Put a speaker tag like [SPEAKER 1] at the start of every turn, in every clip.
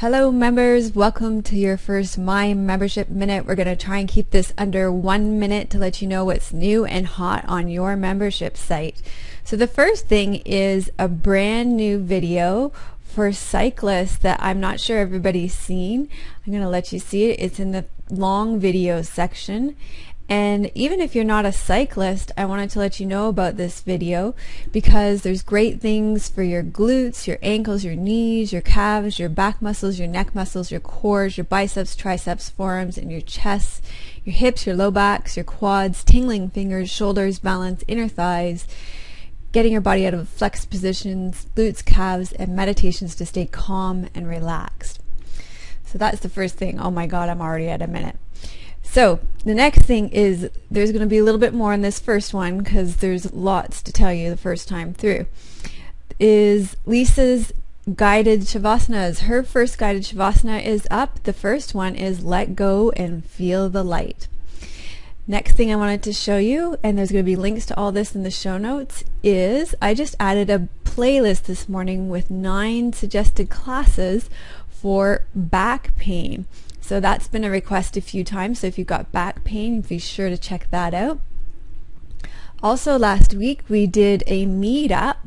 [SPEAKER 1] Hello, members. Welcome to your first My Membership Minute. We're going to try and keep this under one minute to let you know what's new and hot on your membership site. So, the first thing is a brand new video for cyclists that I'm not sure everybody's seen. I'm going to let you see it. It's in the long video section and even if you're not a cyclist, I wanted to let you know about this video because there's great things for your glutes, your ankles, your knees, your calves, your back muscles, your neck muscles, your cores, your biceps, triceps, forearms, and your chest, your hips, your low backs, your quads, tingling fingers, shoulders, balance, inner thighs, getting your body out of flexed positions, glutes, calves, and meditations to stay calm and relaxed. So that's the first thing. Oh my God, I'm already at a minute. So the next thing is there's going to be a little bit more in this first one because there's lots to tell you the first time through. Is Lisa's guided shavasana? Her first guided shavasana is up. The first one is let go and feel the light. Next thing I wanted to show you, and there's going to be links to all this in the show notes, is I just added a playlist this morning with nine suggested classes for back pain. So that's been a request a few times. So if you've got back pain, be sure to check that out. Also, last week we did a meetup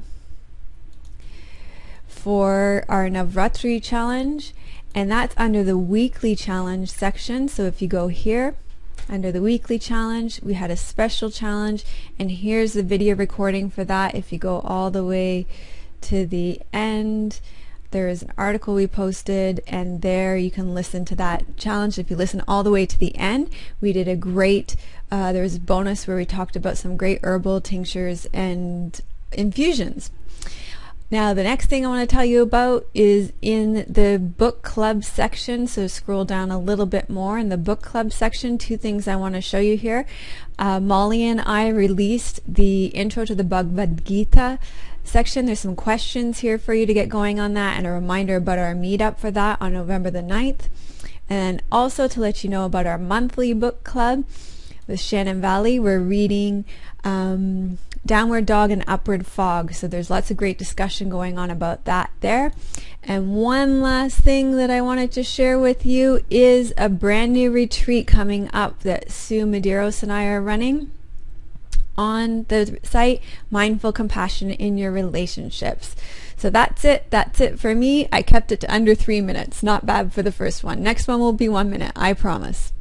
[SPEAKER 1] for our Navratri challenge, and that's under the weekly challenge section. So if you go here, under the weekly challenge, we had a special challenge, and here's the video recording for that. If you go all the way to the end, there is an article we posted, and there you can listen to that challenge. If you listen all the way to the end, we did a great, uh, there was a bonus where we talked about some great herbal tinctures and infusions. Now, the next thing I want to tell you about is in the book club section. So, scroll down a little bit more in the book club section. Two things I want to show you here. Uh, Molly and I released the intro to the Bhagavad Gita section. There's some questions here for you to get going on that and a reminder about our meetup for that on November the 9th. And also to let you know about our monthly book club with Shannon Valley. We're reading um, Downward Dog and Upward Fog. So there's lots of great discussion going on about that there. And one last thing that I wanted to share with you is a brand new retreat coming up that Sue Medeiros and I are running on the site mindful compassion in your relationships. So that's it. That's it for me. I kept it to under three minutes. Not bad for the first one. Next one will be one minute i promise